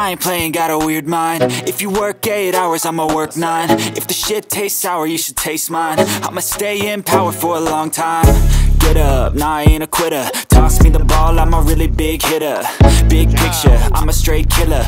I ain't playing, got a weird mind. If you work 8 hours, I'ma work 9 If the shit tastes sour, you should taste mine. I'ma stay in power for a long time. Get up, nah I ain't a quitter. Toss me the ball, I'm a really big hitter. Big picture, I'm a straight killer.